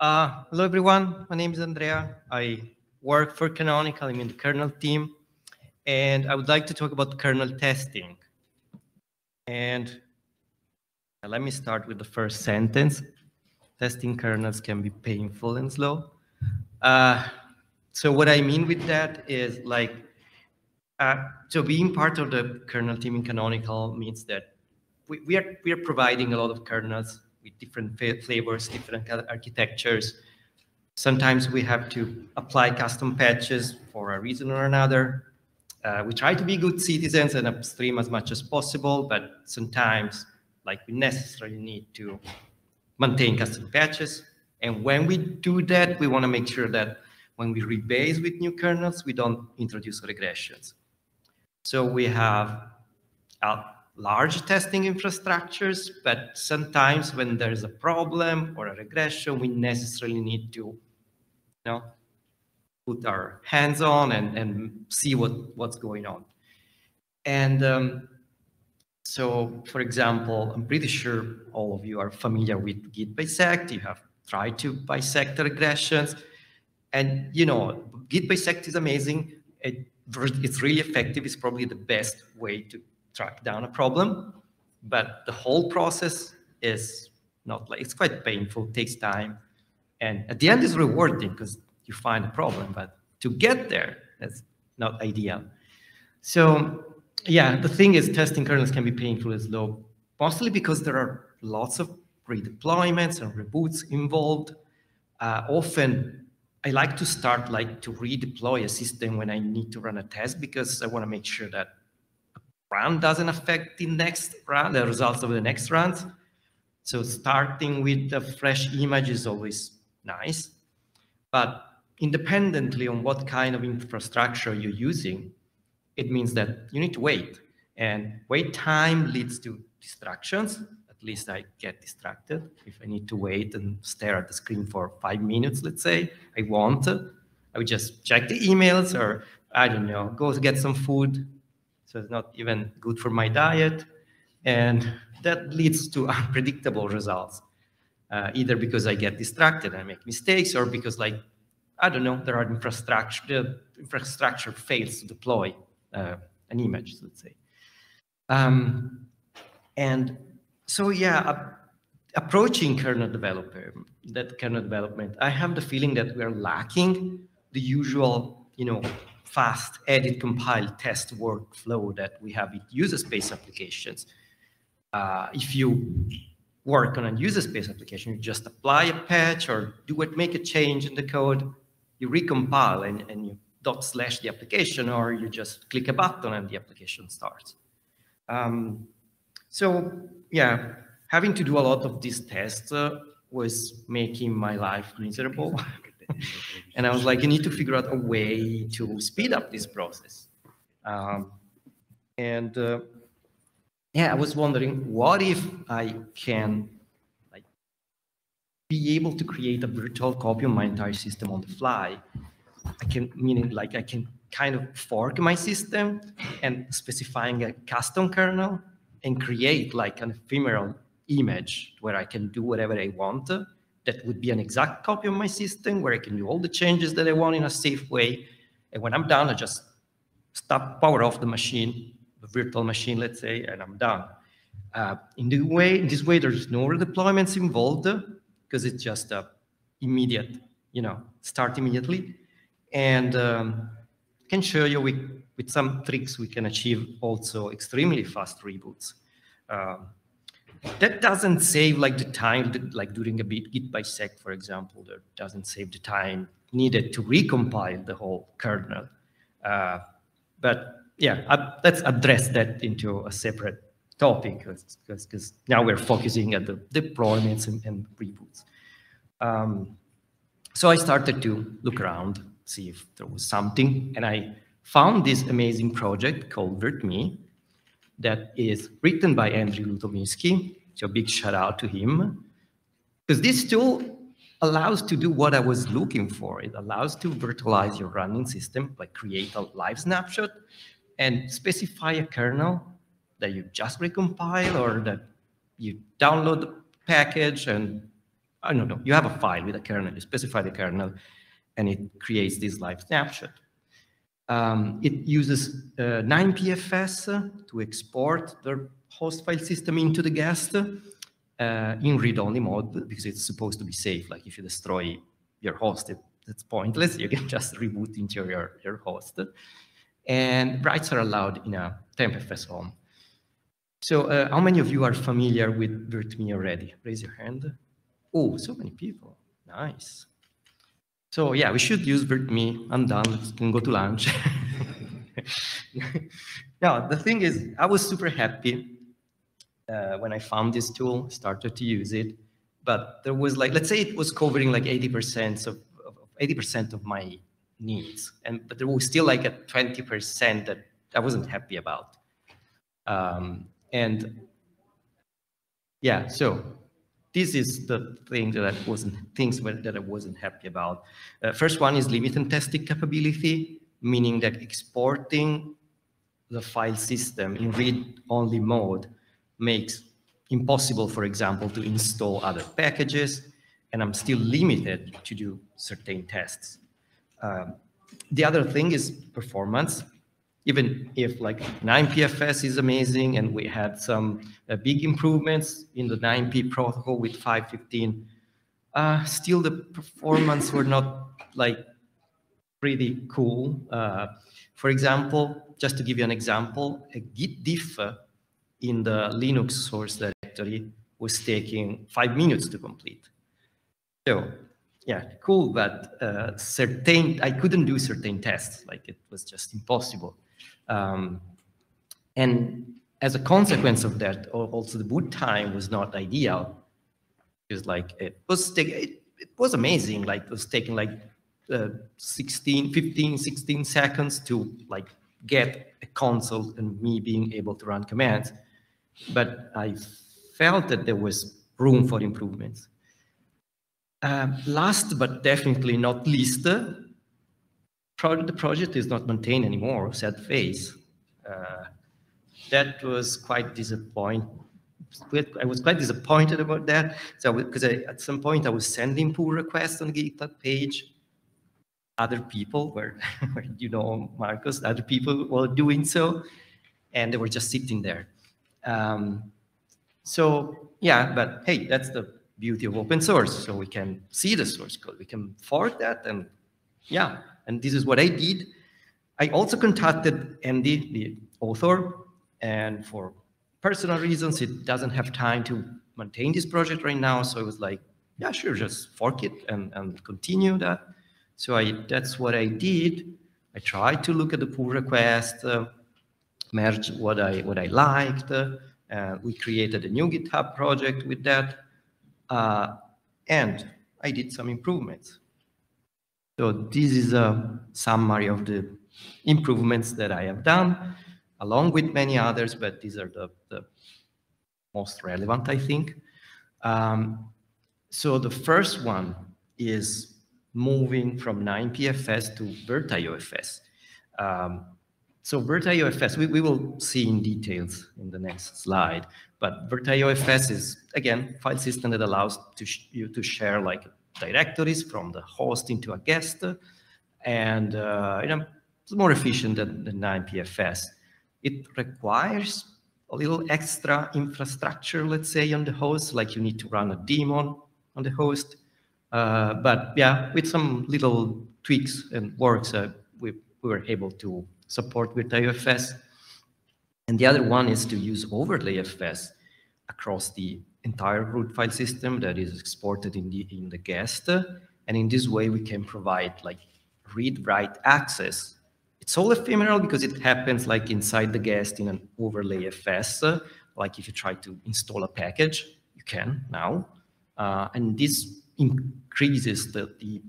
Uh, hello, everyone. My name is Andrea. I work for Canonical. I'm in the kernel team. And I would like to talk about kernel testing. And let me start with the first sentence. Testing kernels can be painful and slow. Uh, so what I mean with that is like, uh, so being part of the kernel team in Canonical means that we, we, are, we are providing a lot of kernels with different flavors, different architectures. Sometimes we have to apply custom patches for a reason or another. Uh, we try to be good citizens and upstream as much as possible, but sometimes like we necessarily need to maintain custom patches. And when we do that, we want to make sure that when we rebase with new kernels, we don't introduce regressions. So we have uh, large testing infrastructures, but sometimes when there's a problem or a regression, we necessarily need to you know, put our hands on and, and see what, what's going on. And um, so, for example, I'm pretty sure all of you are familiar with Git bisect. You have tried to bisect the regressions. And, you know, Git bisect is amazing. It, it's really effective. It's probably the best way to track down a problem, but the whole process is not like, it's quite painful, takes time. And at the end is rewarding because you find a problem, but to get there, that's not ideal. So yeah, the thing is testing kernels can be painful and slow, mostly because there are lots of redeployments and reboots involved. Uh, often I like to start like to redeploy a system when I need to run a test because I want to make sure that run doesn't affect the next run, the results of the next runs. So starting with the fresh image is always nice, but independently on what kind of infrastructure you're using, it means that you need to wait. And wait time leads to distractions. At least I get distracted. If I need to wait and stare at the screen for five minutes, let's say, I won't. I would just check the emails or, I don't know, go get some food, so it's not even good for my diet. And that leads to unpredictable results, uh, either because I get distracted and make mistakes or because like, I don't know, there are infrastructure, the infrastructure fails to deploy uh, an image, let's say. Um, and so yeah, approaching kernel developer, that kernel development, I have the feeling that we are lacking the usual, you know, fast edit, compile, test workflow that we have with user space applications. Uh, if you work on a user space application, you just apply a patch or do it, make a change in the code, you recompile and, and you dot slash the application, or you just click a button and the application starts. Um, so yeah, having to do a lot of these tests uh, was making my life miserable. and I was like, you need to figure out a way to speed up this process. Um, and uh, yeah, I was wondering, what if I can like be able to create a virtual copy of my entire system on the fly? I can, meaning like I can kind of fork my system and specifying a custom kernel and create like an ephemeral image where I can do whatever I want that would be an exact copy of my system where I can do all the changes that I want in a safe way. And when I'm done, I just stop, power off the machine, the virtual machine, let's say, and I'm done. Uh, in, the way, in this way, there's no redeployments involved because it's just a immediate, you know, start immediately. And um, can show you we, with some tricks we can achieve also extremely fast reboots. Um, that doesn't save like the time, like during a bit git bisect, for example, that doesn't save the time needed to recompile the whole kernel. Uh, but yeah, let's address that into a separate topic because now we're focusing at the deployments and, and reboots. Um, so I started to look around, see if there was something, and I found this amazing project called VirtMe, that is written by Andrew Lutomirski. So big shout out to him. Because this tool allows to do what I was looking for. It allows to virtualize your running system, like create a live snapshot and specify a kernel that you just recompile or that you download the package and I don't know, you have a file with a kernel, you specify the kernel, and it creates this live snapshot. Um, it uses uh, 9PFS to export the host file system into the guest uh, in read-only mode because it's supposed to be safe. Like if you destroy your host, it, it's pointless. You can just reboot into your, your host. And writes are allowed in a TempFS home. So uh, how many of you are familiar with VirtMe already? Raise your hand. Oh, so many people. Nice. So yeah, we should use VirtMe. I'm done. We can go to lunch. now, the thing is, I was super happy uh, when I found this tool, started to use it. But there was like, let's say it was covering like 80% of, of 80% of my needs. And but there was still like a 20% that I wasn't happy about. Um, and yeah, so this is the thing that I wasn't things that I wasn't happy about. Uh, first one is limited testing capability, meaning that exporting the file system in read-only mode makes impossible, for example, to install other packages, and I'm still limited to do certain tests. Um, the other thing is performance even if like 9PFS is amazing and we had some uh, big improvements in the 9P protocol with 515, uh, still the performance were not like pretty cool. Uh, for example, just to give you an example, a git diff in the Linux source directory was taking five minutes to complete. So yeah, cool, but uh, certain, I couldn't do certain tests, like it was just impossible. Um, and as a consequence of that, also the boot time was not ideal. Because like it was it, it was amazing. Like it was taking like uh, 16, 15, 16 seconds to like get a console and me being able to run commands. But I felt that there was room for improvements. Uh, last but definitely not least, the project is not maintained anymore, sad face. Uh, that was quite disappointing. I was quite disappointed about that. So because at some point I was sending pull requests on the GitHub page. Other people were, you know, Marcos, other people were doing so, and they were just sitting there. Um, so yeah, but hey, that's the beauty of open source. So we can see the source code, we can fork that, and yeah, and this is what I did. I also contacted Andy, the author, and for personal reasons, it doesn't have time to maintain this project right now. So I was like, yeah, sure, just fork it and, and continue that. So I, that's what I did. I tried to look at the pull request, uh, merge what I, what I liked. Uh, we created a new GitHub project with that. Uh, and I did some improvements. So this is a summary of the improvements that I have done, along with many others, but these are the, the most relevant, I think. Um, so the first one is moving from 9PFS to VirtIOFS. Um, so VirtIOFS, we, we will see in details in the next slide, but VirtIOFS is, again, file system that allows to you to share like directories from the host into a guest, and uh, you know, it's more efficient than, than 9PFS. It requires a little extra infrastructure, let's say, on the host, like you need to run a daemon on the host. Uh, but yeah, with some little tweaks and works, uh, we, we were able to support VirtIOFS. And the other one is to use overlayFS across the entire root file system that is exported in the in the guest. And in this way we can provide like read write access. It's all ephemeral because it happens like inside the guest in an overlay FS. like if you try to install a package you can now. Uh, and this increases the, the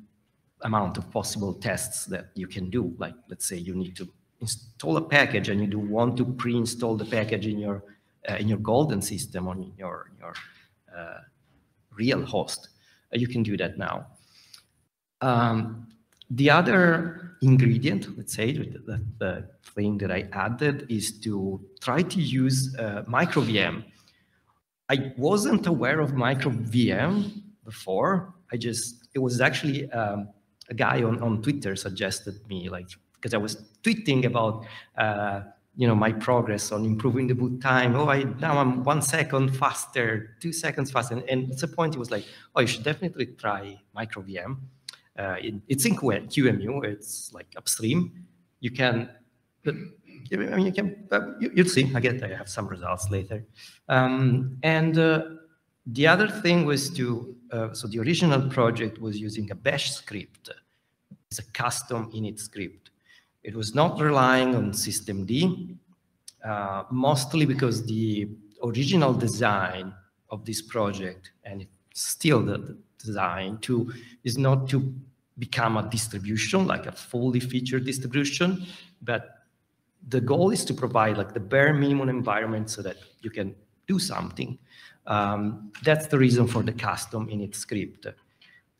amount of possible tests that you can do. Like let's say you need to install a package and you do want to pre-install the package in your uh, in your golden system on your, your uh, real host. Uh, you can do that now. Um, the other ingredient, let's say, the, the, thing that I added is to try to use uh, micro VM. I wasn't aware of micro VM before. I just, it was actually um, a guy on, on Twitter suggested me, like, because I was tweeting about, uh, you know, my progress on improving the boot time. Oh, I now I'm one second faster, two seconds faster. And, and at a point, he was like, oh, you should definitely try micro VM. Uh, it, it's in QEMU, it's like upstream. You can, I mean, you can, uh, you, will see, I get, I have some results later. Um, and uh, the other thing was to, uh, so the original project was using a bash script. It's a custom init script. It was not relying on systemd, uh, mostly because the original design of this project, and still the, the design to, is not to become a distribution, like a fully featured distribution, but the goal is to provide like the bare minimum environment so that you can do something. Um, that's the reason for the custom init script.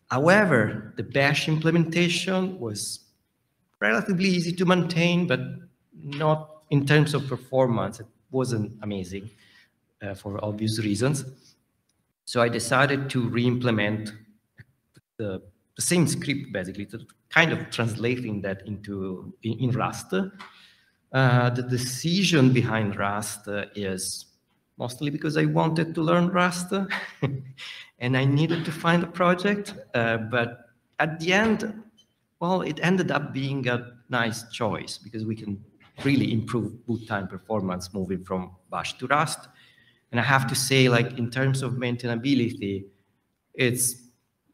However, the bash implementation was relatively easy to maintain, but not in terms of performance. It wasn't amazing uh, for obvious reasons. So I decided to re-implement the, the, same script, basically, to kind of translating that into in, in Rust. Uh, the decision behind Rust is mostly because I wanted to learn Rust and I needed to find a project. Uh, but at the end, well, it ended up being a nice choice because we can really improve boot time performance moving from Bash to Rust. And I have to say, like in terms of maintainability, it's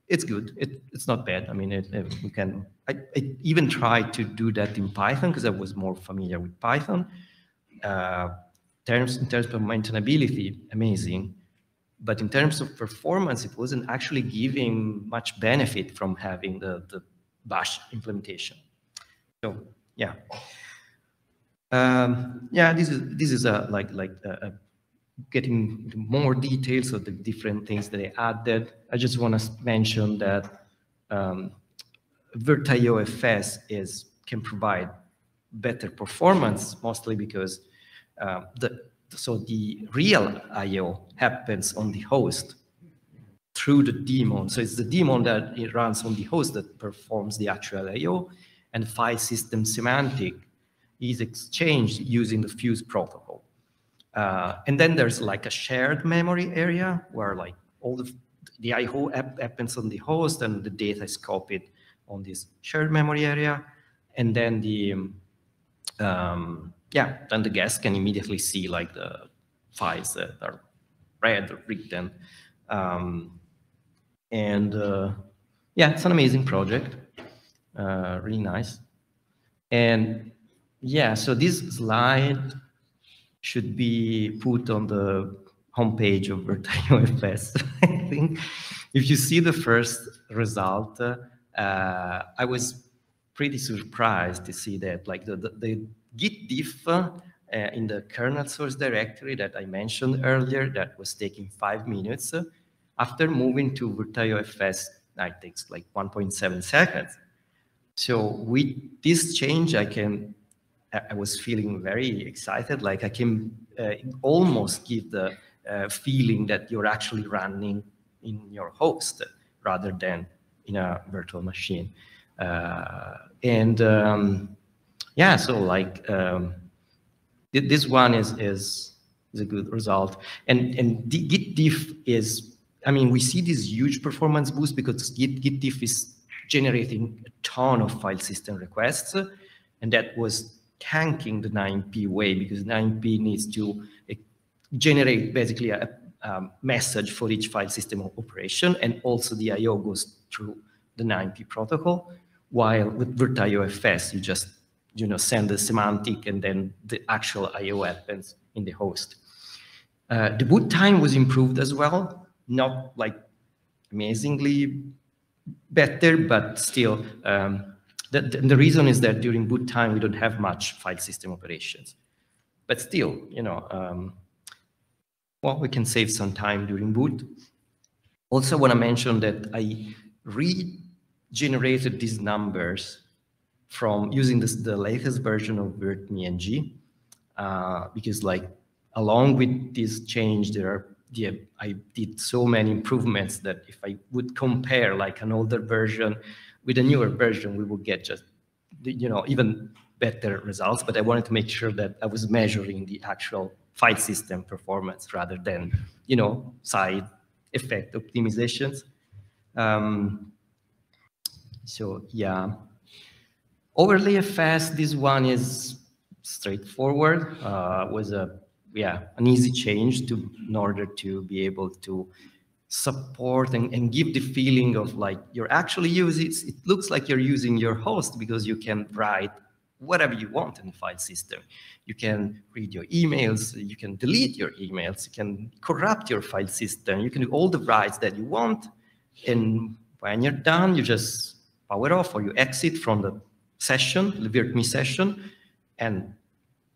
it's good. It, it's not bad. I mean, it, it, we can. I, I, even tried to do that in Python because I was more familiar with Python. Uh, terms in terms of maintainability, amazing. But in terms of performance, it wasn't actually giving much benefit from having the, the Bash implementation. So yeah, um, yeah. This is this is a like like a, a getting more details of the different things that I added. I just want to mention that um, VirtIO FS is can provide better performance, mostly because uh, the so the real I/O happens on the host through the daemon. So it's the daemon that it runs on the host that performs the actual I/O, and file system semantic is exchanged using the fuse protocol. Uh, and then there's like a shared memory area where like all the the I/O happens on the host and the data is copied on this shared memory area, and then the um, yeah, then the guest can immediately see like the files that are read or written. Um, and uh, yeah, it's an amazing project, uh, really nice. And yeah, so this slide should be put on the homepage of VirtIO FS. I think if you see the first result, uh, I was pretty surprised to see that like the, the, the git diff uh, in the kernel source directory that I mentioned earlier that was taking five minutes. After moving to VirtIO FS, it takes like 1.7 seconds. So with this change, I can, I was feeling very excited. Like I can uh, almost give the uh, feeling that you're actually running in your host rather than in a virtual machine. Uh, and um, yeah, so like um, this one is, is, is a good result. And, and Git diff is I mean, we see this huge performance boost because Git, diff is generating a ton of file system requests, and that was tanking the 9p way because 9p needs to eh, generate basically a, a message for each file system operation, and also the I/O goes through the 9p protocol. While with VirtIO FS, you just you know send the semantic, and then the actual I/O happens in the host. Uh, the boot time was improved as well not like amazingly better, but still, um, the, the, reason is that during boot time, we don't have much file system operations. But still, you know, um, well, we can save some time during boot. Also want to mention that I regenerated these numbers from using this, the latest version of VirtMeNG, uh, because like along with this change, there are the, I did so many improvements that if I would compare like an older version with a newer version, we would get just, you know, even better results. But I wanted to make sure that I was measuring the actual file system performance rather than, you know, side effect optimizations. Um, so yeah, overlay FS, this one is straightforward. Uh, was a yeah an easy change to in order to be able to support and, and give the feeling of like you're actually using it looks like you're using your host because you can write whatever you want in the file system. You can read your emails, you can delete your emails, you can corrupt your file system, you can do all the writes that you want. And when you're done, you just power off or you exit from the session, the virtme session, and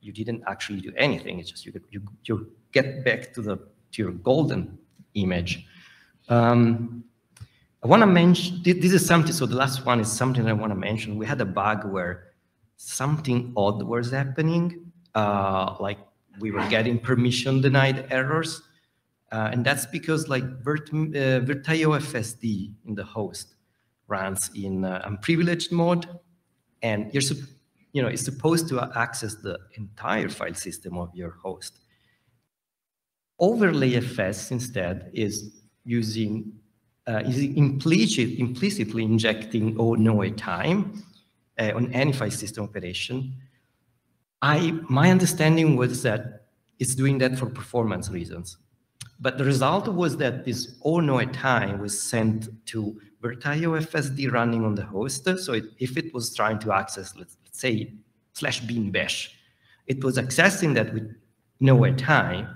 you didn't actually do anything. It's just you, you, you get back to the to your golden image. Um, I want to mention, this is something, so the last one is something I want to mention. We had a bug where something odd was happening, uh, like we were getting permission denied errors. Uh, and that's because like Virt, uh, Virtio FSD in the host runs in uh, unprivileged mode, and you're you know it's supposed to access the entire file system of your host. Overlay FS instead is using uh, is implicit, implicitly injecting oh noatime uh, on any file system operation. I, my understanding was that it's doing that for performance reasons. But the result was that this all time was sent to Virtio FSD running on the host. So it, if it was trying to access, let's say, slash bin bash, it was accessing that with no time,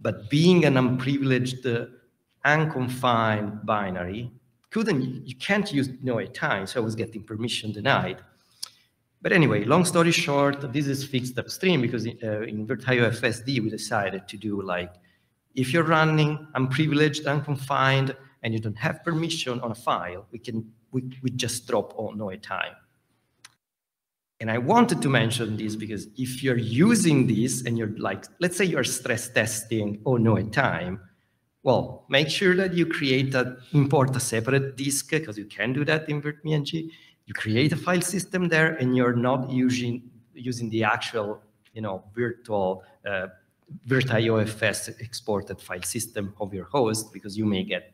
but being an unprivileged, uh, unconfined binary, couldn't, you can't use noatime, so I was getting permission denied. But anyway, long story short, this is fixed upstream because uh, in Virtio FSD, we decided to do like, if you're running unprivileged, unconfined, and you don't have permission on a file, we can we, we just drop all noatime. And I wanted to mention this because if you're using this and you're like, let's say you're stress testing or noatime, well, make sure that you create a import a separate disk because you can do that in virtmeng you create a file system there and you're not using using the actual you know virtual uh, VirtIOFS exported file system of your host because you may get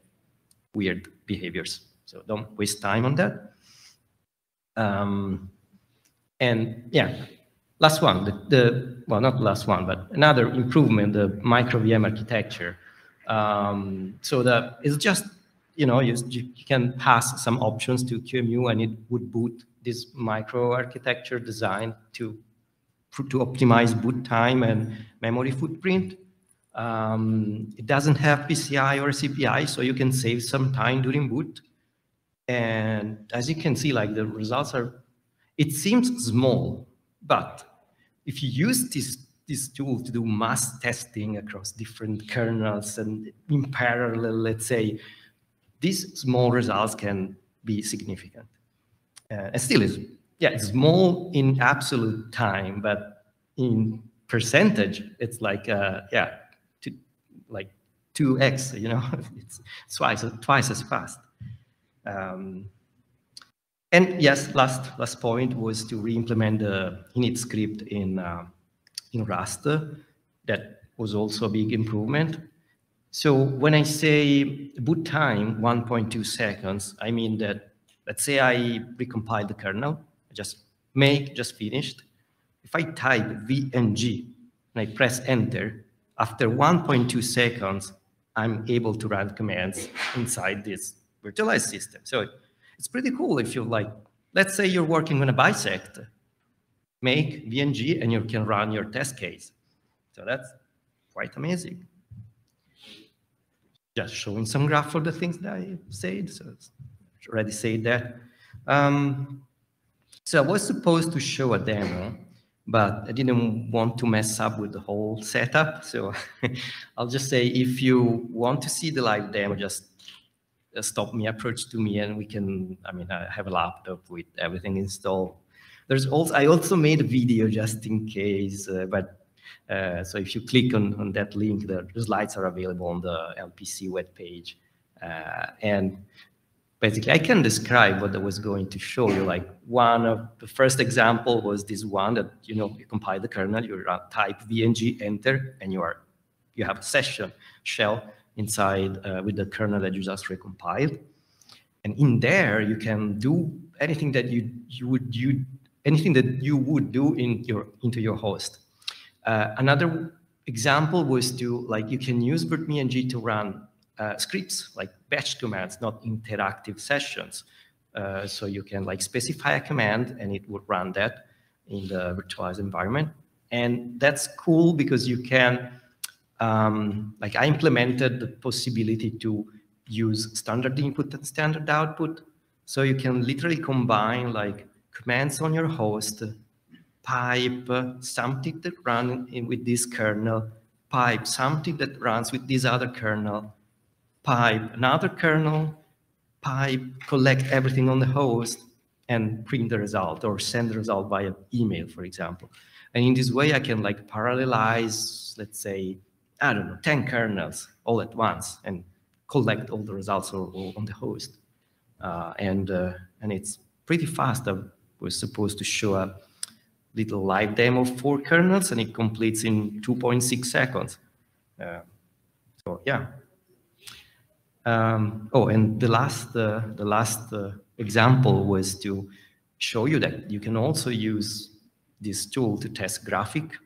weird behaviors. So don't waste time on that. Um, and yeah, last one, the, the, well, not last one, but another improvement, the micro VM architecture. Um, so it's just you know, you, you can pass some options to QEMU and it would boot this micro architecture design to, to optimize boot time and memory footprint. Um, it doesn't have PCI or ACPI, so you can save some time during boot. And as you can see, like the results are, it seems small, but if you use this this tool to do mass testing across different kernels and in parallel, let's say, these small results can be significant. Uh, and still is, yeah, it's small in absolute time, but in percentage, it's like, uh, yeah, two, like 2x, you know, it's twice, twice as fast. Um, and yes, last, last point was to re-implement the init script in, uh, in Rust. That was also a big improvement. So when I say boot time 1.2 seconds, I mean that let's say I recompile the kernel, I just make, just finished. If I type VNG and I press enter, after 1.2 seconds, I'm able to run commands inside this virtualized system. So it's pretty cool if you like, let's say you're working on a bisect, make VNG and you can run your test case. So that's quite amazing just showing some graph for the things that I said. So it's already said that. Um, so I was supposed to show a demo, but I didn't want to mess up with the whole setup. So I'll just say, if you want to see the live demo, just stop me, approach to me, and we can, I mean, I have a laptop with everything installed. There's also, I also made a video just in case, uh, but Uh, so if you click on, on that link, the the slides are available on the LPC webpage. Uh, and basically, I can describe what I was going to show you. Like one of the first example was this one that, you know, you compile the kernel, you type VNG, enter, and you are you have a session shell inside uh, with the kernel that you just recompiled. And in there, you can do anything that you, you would you anything that you would do in your into your host. Uh, another example was to like you can use virtmeng to run uh, scripts like batch commands, not interactive sessions. Uh, so you can like specify a command and it would run that in the virtualized environment. And that's cool because you can, um, like I implemented the possibility to use standard input and standard output. So you can literally combine like commands on your host, pipe something that runs with this kernel, pipe something that runs with this other kernel, pipe another kernel, pipe collect everything on the host, and print the result or send the result via email, for example. And in this way, I can like parallelize, let's say, I don't know, 10 kernels all at once and collect all the results on the host. Uh, and, uh, and it's pretty fast. I was supposed to show a little live demo of four kernels and it completes in 2.6 seconds. Uh, so yeah. Um, oh, and the last, uh, the last uh, example was to show you that you can also use this tool to test graphic,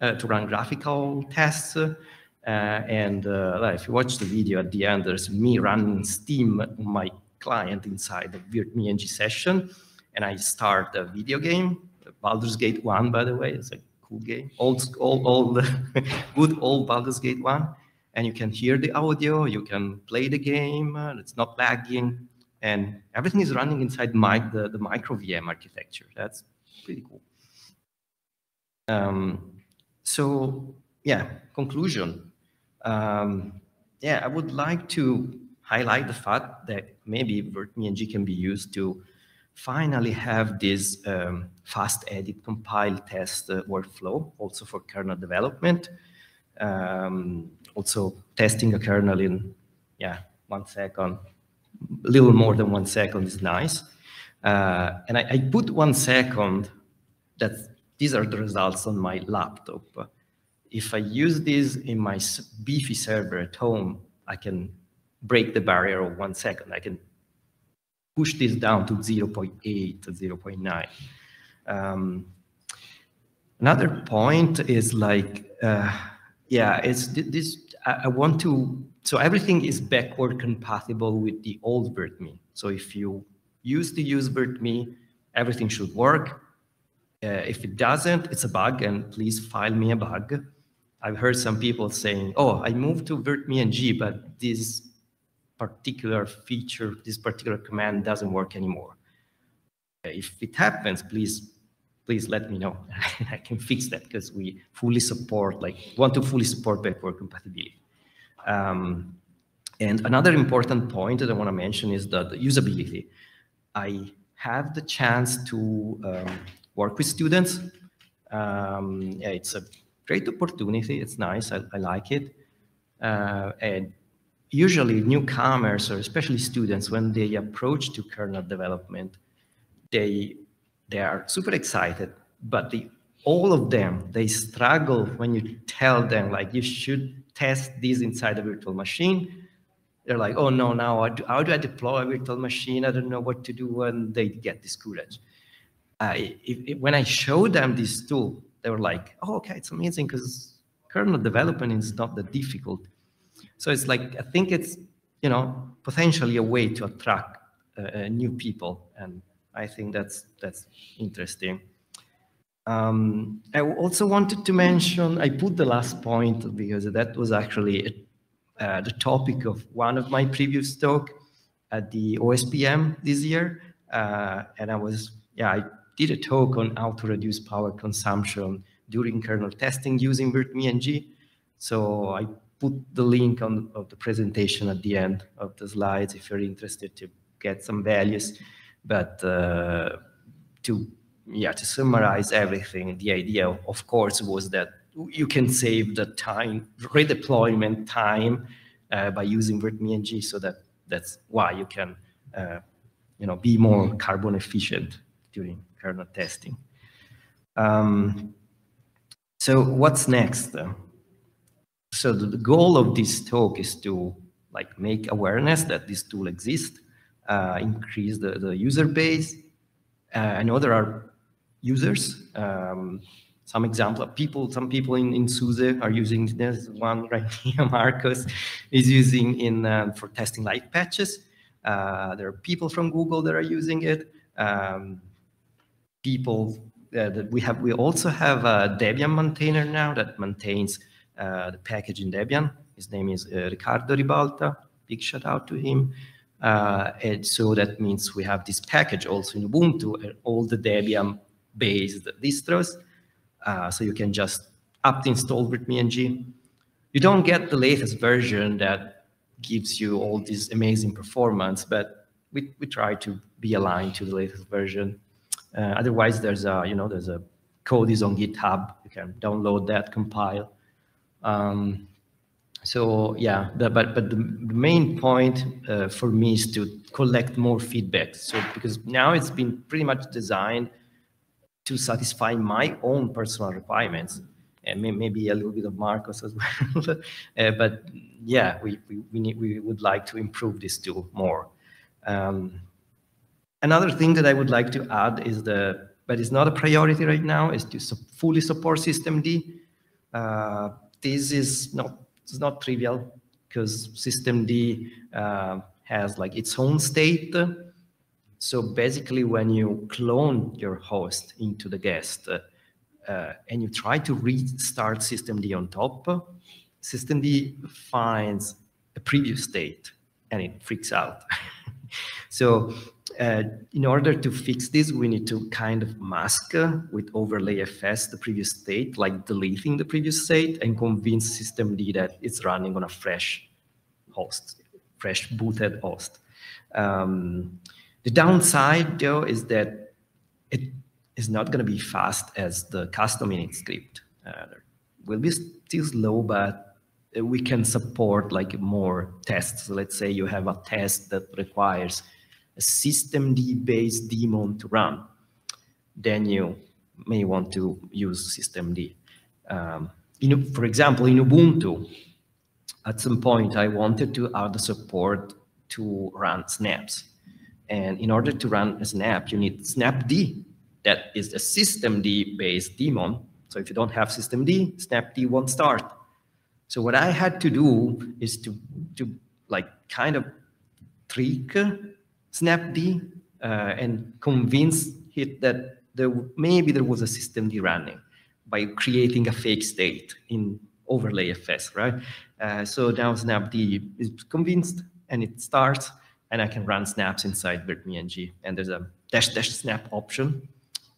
to run graphical tests. Uh, and uh, if you watch the video at the end, there's me running Steam on my client inside the virtmeng session, and I start a video game, Baldur's Gate 1, by the way, it's a cool game, old, old, old good old Baldur's Gate 1 and you can hear the audio, you can play the game, uh, it's not lagging, and everything is running inside my, the, the micro VM architecture. That's pretty cool. Um, so yeah, conclusion. Um, yeah, I would like to highlight the fact that maybe virtmeng can be used to finally have this um, fast edit compile test uh, workflow also for kernel development. Um, also testing a kernel in, yeah, one second, a little more than one second is nice. Uh, and I, I, put one second that these are the results on my laptop. If I use this in my beefy server at home, I can break the barrier of one second. I can push this down to 0.8 to 0.9. Um, another point is like, uh, yeah, it's this I, want to, so everything is backward compatible with the old virtme. So if you use the use virtme, everything should work. Uh, if it doesn't, it's a bug, and please file me a bug. I've heard some people saying, oh, I moved to virtmeng, but this particular feature, this particular command doesn't work anymore. If it happens, please please let me know. I can fix that because we fully support, like, want to fully support backward compatibility. Um, and another important point that I want to mention is the usability. I have the chance to um, work with students. Um, yeah, it's a great opportunity. It's nice. I, I like it. Uh, and usually newcomers, or especially students, when they approach to kernel development, they they are super excited, but the, all of them, they struggle when you tell them like you should test this inside a virtual machine. They're like, oh no, now how do, how do I deploy a virtual machine? I don't know what to do, and they get discouraged. Uh, if, if, when I showed them this tool, they were like, oh, okay, it's amazing because kernel development is not that difficult. So it's like, I think it's, you know, potentially a way to attract uh, uh new people and I think that's that's interesting. Um, I also wanted to mention, I put the last point because that was actually uh, the topic of one of my previous talk at the OSPM this year. Uh, and I was, yeah, I did a talk on how to reduce power consumption during kernel testing using virtmeng. So I put the link on of the presentation at the end of the slides if you're interested to get some values. But uh, to yeah to summarize everything, the idea, of course, was that you can save the time, redeployment time uh, by using virtmeng, so that that's why you can, uh, you know, be more carbon efficient during kernel testing. Um, so what's next? So the, goal of this talk is to like make awareness that this tool exists, uh, increase the, the user base. Uh, I know there are users. Um, some example of people, some people in, in SUSE are using this one right here, Marcos is using in um, for testing live patches. Uh, there are people from Google that are using it. Um, people uh, that we have, we also have a Debian maintainer now that maintains uh, the package in Debian. His name is uh, Ricardo Ribalda. Big shout out to him. Uh, and so that means we have this package also in Ubuntu and all the Debian-based distros. Uh, so you can just apt install virtmeng. You don't get the latest version that gives you all this amazing performance, but we, we try to be aligned to the latest version. Uh, otherwise, there's a, you know, there's a code is on GitHub. You can download that, compile. Um, so yeah, the, but but the, main point uh, for me is to collect more feedback. So because now it's been pretty much designed to satisfy my own personal requirements and maybe a little bit of Marcos as well. uh, but yeah, we, we, we, need, we would like to improve this tool more. Um, another thing that I would like to add is the, but it's not a priority right now, is to su fully support systemd. Uh, this is not, it's not trivial because systemd uh, has like its own state so basically, when you clone your host into the guest uh, uh, and you try to restart systemd on top, systemd finds a previous state and it freaks out. so uh, in order to fix this, we need to kind of mask uh, with overlay fs the previous state, like deleting the previous state and convince systemd that it's running on a fresh host, fresh booted host. Um, the downside, though, is that it is not going to be fast as the custom init script. Uh, will be still slow, but we can support like more tests. So let's say you have a test that requires a systemd-based daemon to run. Then you may want to use systemd. Um, in, for example, in Ubuntu, at some point I wanted to add the support to run snaps. And in order to run a snap, you need snapd. That is a systemd-based daemon. So if you don't have systemd, snapd won't start. So what I had to do is to, to like kind of trick snapd uh, and convince it that there, maybe there was a systemd running by creating a fake state in overlay fs, right? Uh, so now snapd is convinced and it starts and I can run snaps inside virtmeng. And there's a dash dash snap option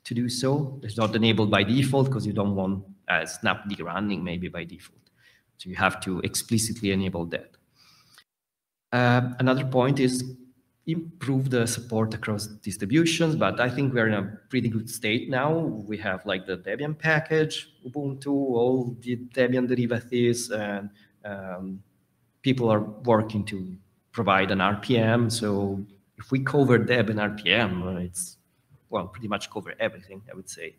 to do so. It's not enabled by default because you don't want uh, snapd running maybe by default. So you have to explicitly enable that. Uh, another point is improve the support across distributions, but I think we're in a pretty good state now. We have like the Debian package, Ubuntu, all the Debian derivatives, and um, people are working to provide an RPM. So if we cover Deb and RPM, it's, well, pretty much cover everything, I would say.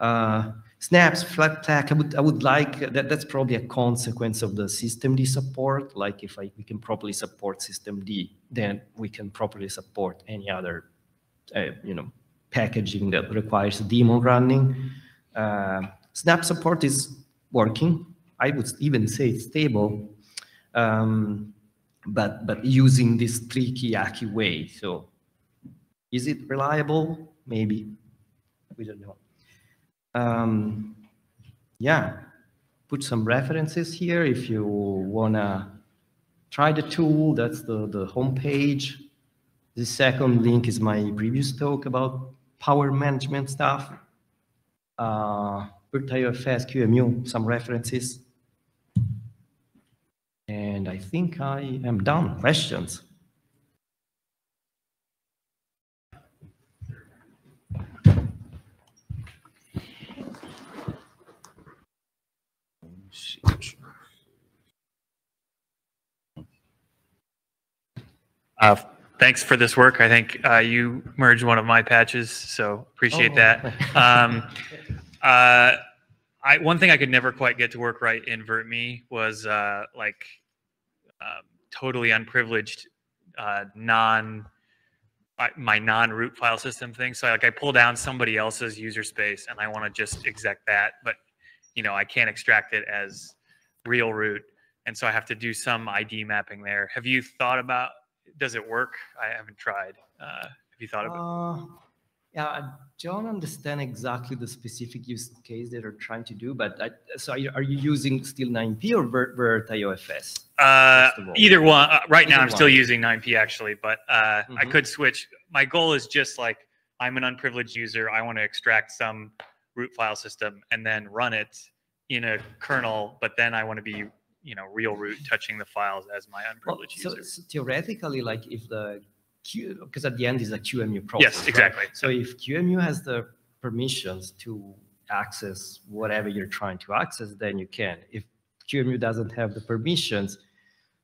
Uh, snaps, Flatpak, I would, I would like, that, that's probably a consequence of the systemd support. Like if I, we can properly support systemd, then we can properly support any other, uh, you know, packaging that requires daemon running. Uh, snap support is working. I would even say it's stable. Um, but but using this tricky Yaki way. So is it reliable? Maybe. We don't know. Um, yeah, put some references here if you wanna try the tool. That's the, the homepage. The second link is my previous talk about power management stuff. Uh, VirtIOFS, QEMU, some references. And I think I am done. Questions? Uh, thanks for this work. I think uh, you merged one of my patches, so appreciate oh. that. Um, uh, I, one thing I could never quite get to work right in VirtMe was uh, like um, totally unprivileged, uh, non my non-root file system thing. So like I pull down somebody else's user space and I want to just exec that, but you know I can't extract it as real root, and so I have to do some ID mapping there. Have you thought about? Does it work? I haven't tried. Uh, have you thought about? Uh, yeah, I don't understand exactly the specific use case that are trying to do, but I, so are you, are you using still 9p or Virt, Virt IOFS? Uh, first of all? either one. Uh, right now, I'm still using 9p actually, but uh, I Mhm. could switch. My goal is just like I'm an unprivileged user. I want to extract some root file system and then run it in a kernel, but then I want to be, you know, real root touching the files as my Well, unprivileged so, user. so theoretically, like if the Q, because at the end is a QEMU process. Yes, right? exactly. So if QEMU has the permissions to access whatever you're trying to access, then you can. If QEMU doesn't have the permissions,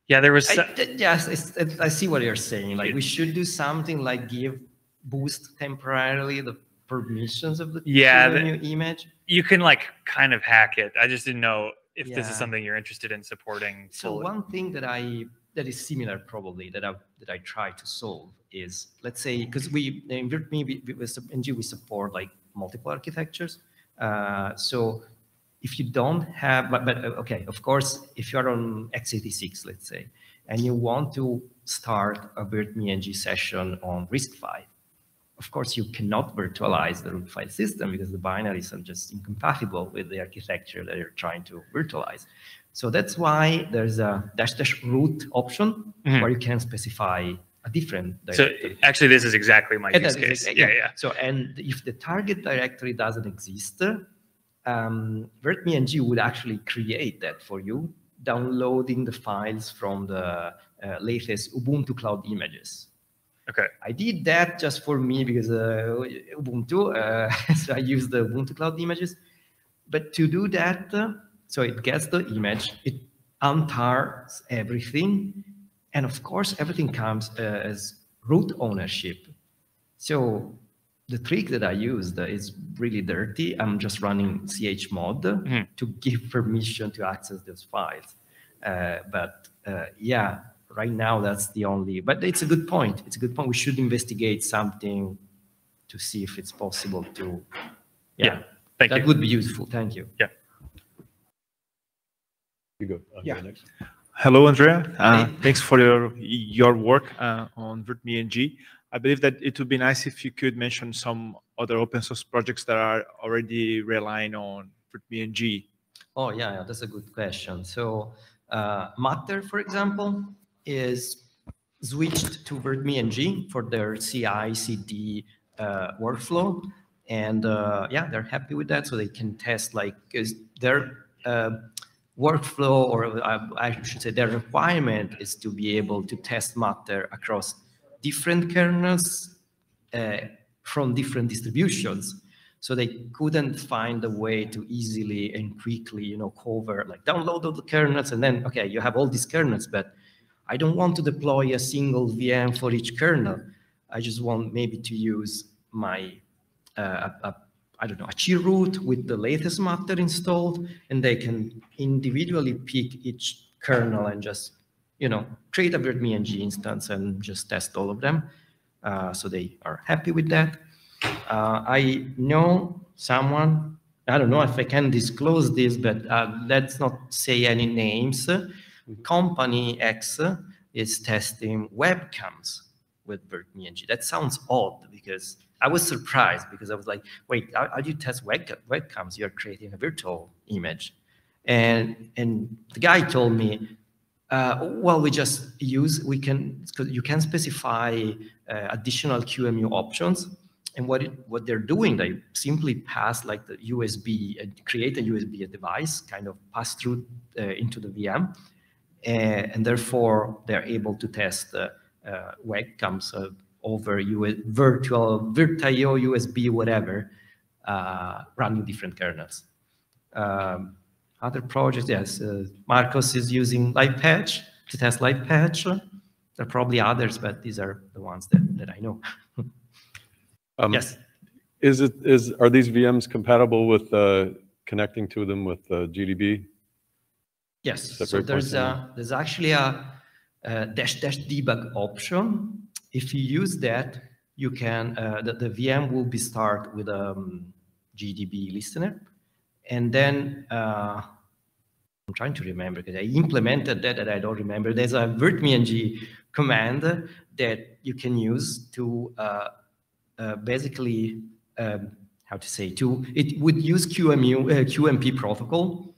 Yeah, there was. I, yes, it's, it, I see what you're saying. Like we should do something like give boost temporarily the permissions of the Yeah, the- QEMU image. you can like kind of hack it. I just didn't know if this is something you're interested in supporting. So fully. one thing that I that is similar probably that I that I try to solve is let's say because we in VirtMe we, we, with NG we support like multiple architectures. Uh, so if you don't have but, but uh, okay of course if you're on x86 let's say and you want to start a VirtMe NG session on RISC-V, of course you cannot virtualize the root file system because the binaries are just incompatible with the architecture that you're trying to virtualize. So that's why there's a dash dash root option Mhm. where you can specify a different So actually, this is exactly my And use case. Yeah, yeah. So, and if the target directory doesn't exist, um, VirtMeNG would actually create that for you, downloading the files from the uh, latest Ubuntu Cloud images. Okay. I did that just for me because uh, Ubuntu, uh, so I use the Ubuntu Cloud images. But to do that, uh, so it gets the image, it untars everything, and of course, everything comes uh, as root ownership. So the trick that I used is really dirty. I'm just running chmod Mhm. to give permission to access those files. Uh, but uh, yeah, right now that's the only, but it's a good point. It's a good point. We should investigate something to see if it's possible to, yeah, Yeah, Thank that you. would be useful. Thank you. Yeah. You go. Yeah. Next. Hello, Andrea. Uh, Hey. Thanks for your your work uh, on VirtMeNG. I believe that it would be nice if you could mention some other open source projects that are already relying on VirtMeNG. Oh, yeah, yeah, that's a good question. So uh, Mutter, for example, is switched to VirtMeNG for their CI CD uh, workflow. And uh, yeah, they're happy with that. So they can test like, their uh, workflow, or uh, I should say their requirement is to be able to test Mutter across different kernels uh, from different distributions. So they couldn't find a way to easily and quickly, you know, cover like download all the kernels and then, okay, you have all these kernels, but I don't want to deploy a single VM for each kernel. I just want maybe to use my, uh, don't know, a chroot with the latest Mutter installed, and they can individually pick each kernel and just, you know, create a VirtMeNG instance and just test all of them. Uh, so they are happy with that. Uh, I know someone, I don't know if I can disclose this, but uh, let's not say any names. Company X is testing webcams with VirtMeNG. That sounds odd because I was surprised because I was like, wait, how, how do you test web, webcams? You're creating a virtual image. And, and the guy told me, uh, well, we just use, we can, you can specify uh, additional QEMU options. And what, it, what they're doing, they simply pass like the USB, uh, create a USB device, kind of pass through uh, into the VM. And, and therefore, they're able to test uh, uh, webcams uh, over US, virtual, VirtIO, USB, whatever, uh, running different kernels. Um, other projects, yes, uh, Marcos is using LivePatch to test LivePatch. There are probably others, but these are the ones that, that I know. Um, yes. Is it, is, are these VMs compatible with, uh, connecting to them with uh, GDB? Yes, so there's a, there's actually a, uh dash dash debug option. If you use that, you can, uh, the, the VM will be start with a um, GDB listener. And then, uh, I'm trying to remember because I implemented that and I don't remember. There's a virtmeng command that you can use to uh, uh, basically, um, how to say, to, it would use QEMU, uh, QMP protocol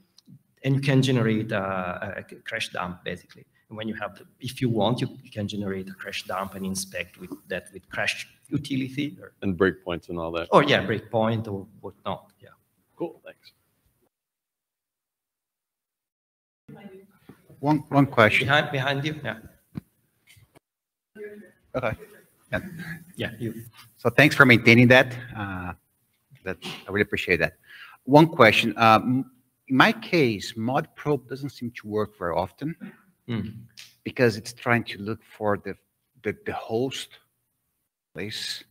and you can generate a, a crash dump basically. And when you have, the, if you want, you, you, can generate a crash dump and inspect with that with crash utility or, And breakpoints and all that? or yeah, breakpoint or whatnot. Yeah. Cool, thanks. One, one question. Behind, behind you. Yeah. Okay. Yeah. Yeah. You. So thanks for maintaining that. Uh, That, I really appreciate that. One question. um, In my case, mod probe doesn't seem to work very often Mm. because it's trying to look for the, the, the host place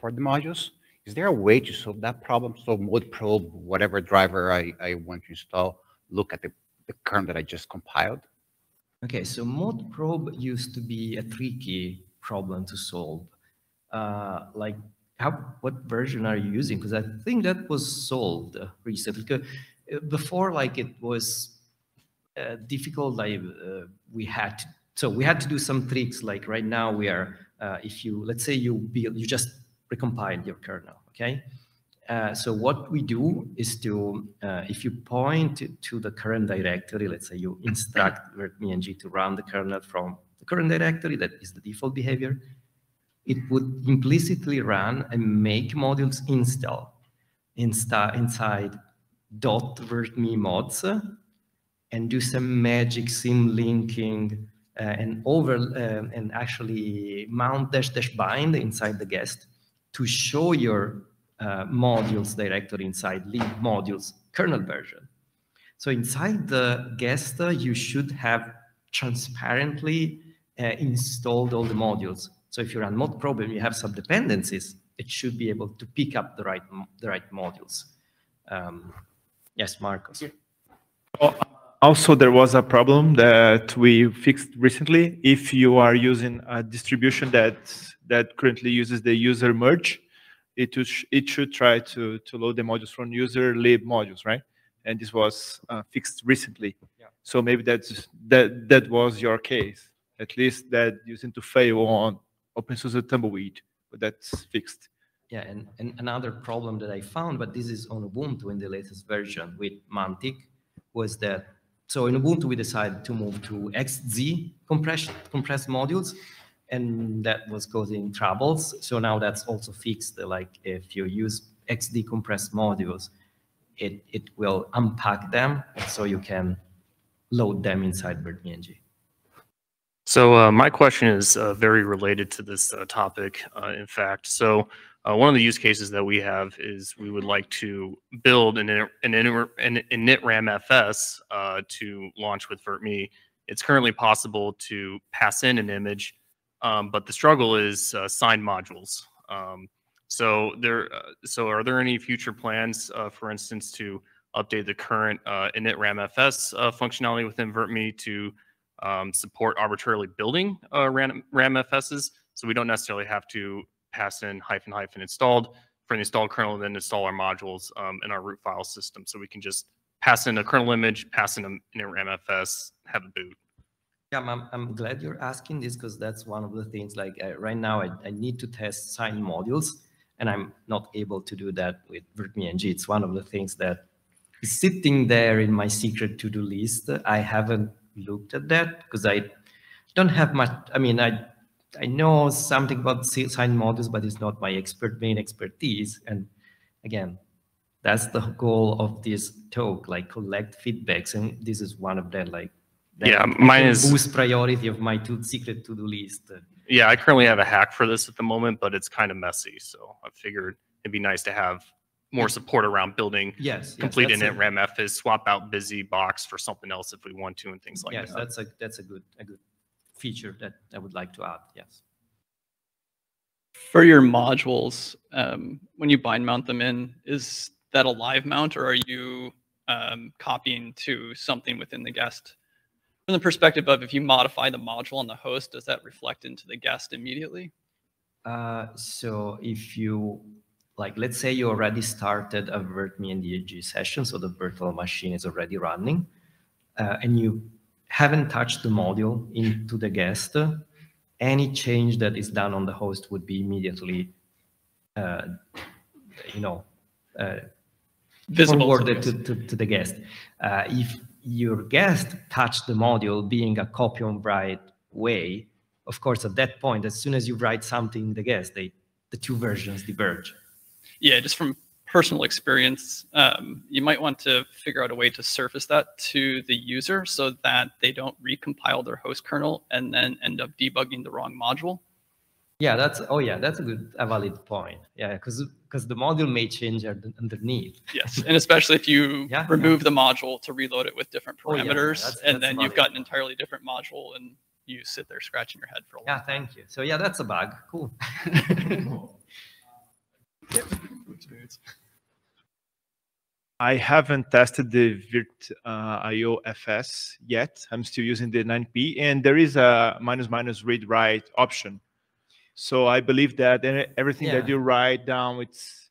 for the modules. Is there a way to solve that problem? So mod probe, whatever driver I, I want to install, look at the, the kernel that I just compiled? Okay, so mod probe used to be a tricky problem to solve. Uh, like, how what version are you using? Because I think that was solved recently. Before, like, it was uh, difficult. Like, uh, we had to, so we had to do some tricks. Like right now, we are uh, if you let's say you build you just recompile your kernel. Okay, uh, so what we do is to, uh, if you point to the current directory, let's say you instruct virtmeng to run the kernel from the current directory, that is the default behavior, it would implicitly run and make modules install insta inside dot virtme mods and do some magic sim linking uh, and over uh, and actually mount dash dash bind inside the guest to show your uh, modules directory inside lib modules kernel version. So inside the guest, uh, you should have transparently uh, installed all the modules. So if you run mod probe and you have some dependencies, it should be able to pick up the right the right modules. Um, yes, Marcos. Also, there was a problem that we fixed recently. If you are using a distribution that that currently uses the user merge, it should, it should try to, to load the modules from user lib modules, right? And this was uh, fixed recently. Yeah. So maybe that's, that, that was your case. At least that you seem to fail on OpenSUSE Tumbleweed, but that's fixed. Yeah, and, and another problem that I found, but this is on Ubuntu in the latest version with Mantic, was that, so in Ubuntu we decided to move to XZ compressed, compressed modules, and that was causing troubles. So now that's also fixed. Like if you use XZ compressed modules, it, it will unpack them, so you can load them inside virtmeng. So uh, my question is uh, very related to this uh, topic, uh, in fact. So uh, one of the use cases that we have is we would like to build an, an, an, an initram FS uh, to launch with VirtMe. It's currently possible to pass in an image, um, but the struggle is signed modules. Um, so there, so are there any future plans, for instance, to update the current initram FS functionality within VirtMe to um, support arbitrarily building uh, RAM, RAM FSs. So we don't necessarily have to pass in hyphen hyphen installed for the installed kernel and then install our modules um, in our root file system. So we can just pass in a kernel image, pass in a, in a RAMFS, have a boot. Yeah, I'm, I'm glad you're asking this because that's one of the things like uh, right now I, I need to test signed modules and I'm not able to do that with virtmeng. It's one of the things that is sitting there in my secret to-do list. I haven't looked at that because I don't have much. I mean, I I know something about signed modules, but it's not my expert main expertise. And again, that's the goal of this talk, like collect feedbacks, and this is one of them. Like, yeah, mine is boost priority of my two secret to do list. Yeah, I currently have a hack for this at the moment, but it's kind of messy. So I figured it'd be nice to have more support around building yes, complete yes, init RAM FS, swap out busy box for something else if we want to, and things like yes, that. that's a that's a good a good feature that I would like to add. Yes. For your modules, um, when you bind mount them in, is that a live mount or are you um, copying to something within the guest? From the perspective of if you modify the module on the host, does that reflect into the guest immediately? Uh, so if you like, let's say you already started a VirtMe NG session, so the virtual machine is already running, uh, and you haven't touched the module into the guest, any change that is done on the host would be immediately, uh, you know, uh, Visible to forwarded the to, guest. to, to the guest. Uh, if your guest touched the module being a copy on write way, of course, at that point, as soon as you write something in the guest, they, the two versions diverge. Yeah, just from personal experience, um, you might want to figure out a way to surface that to the user so that they don't recompile their host kernel and then end up debugging the wrong module. Yeah, that's, oh yeah, that's a good, a valid point. Yeah, because because the module may change underneath. Yes, and especially if you Yeah, remove the module to reload it with different Oh, yeah, yeah, parameters, that's- and that's then valid. you've got an entirely different module, and you sit there scratching your head for a Yeah, while. thank you. So yeah, that's a bug. Cool. I haven't tested the Virt uh, IO FS yet. I'm still using the 9P, and there is a minus minus read write option. So I believe that everything that you write down, it's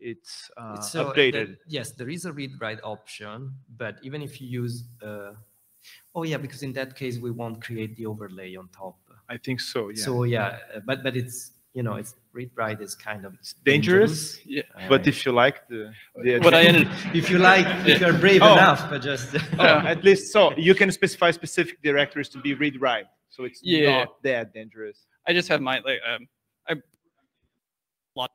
it's uh, So the- updated. yes, there is a read write option, but even if you use, uh, oh yeah, because in that case we won't create the overlay on top. I think so. Yeah. So yeah, but but it's you know it's read write is kind of dangerous. Yeah. Uh, but if you like the, the What I ended, if you like, if you're brave Oh. enough, but just Oh, at least so you can specify specific directories to be read write, so it's Yeah. not that dangerous. I just have my like um, I lot.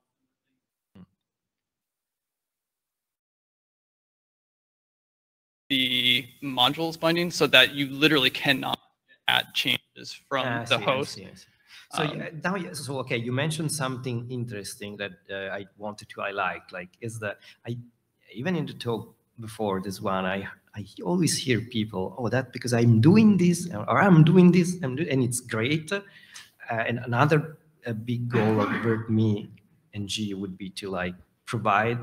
The modules binding so that you literally cannot add changes from Ah, the see, I host. see, I see. So Um, yeah, now, so okay, you mentioned something interesting that uh, I wanted to highlight. Like, is that I even in the talk before this one, I I always hear people, oh, that because I'm doing this or I'm doing this, I'm do-, and it's great. Uh, and another a big goal of VertMe and G would be to like provide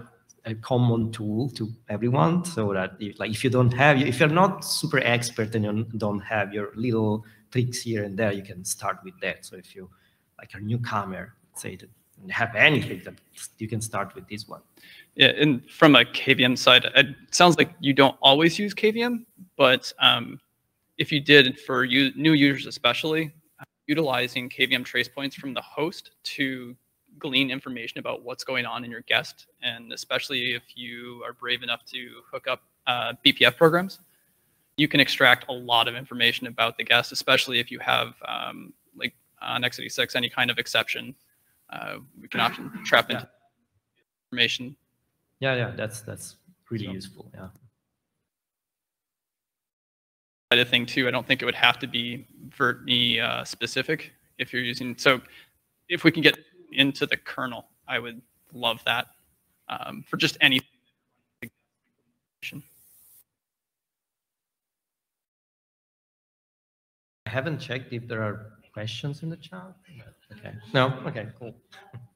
a common tool to everyone so that if, like if you don't have if you're not super expert and you don't have your little tricks here and there you can start with that. So if you like a newcomer say that have anything that you can start with this one. Yeah, and from a KVM side, it sounds like you don't always use KVM, but um, if you did for you, new users especially, utilizing KVM trace points from the host to glean information about what's going on in your guest, and especially if you are brave enough to hook up uh, BPF programs, you can extract a lot of information about the guest, especially if you have um, like on x86 any kind of exception. Uh, we can often trap into information yeah yeah that's that's really So- useful yeah of thing too. I don't think it would have to be VirtMe uh, specific if you're using. So if we can get into the kernel, I would love that um, for just any. Haven't checked if there are questions in the chat? Okay. No? Okay cool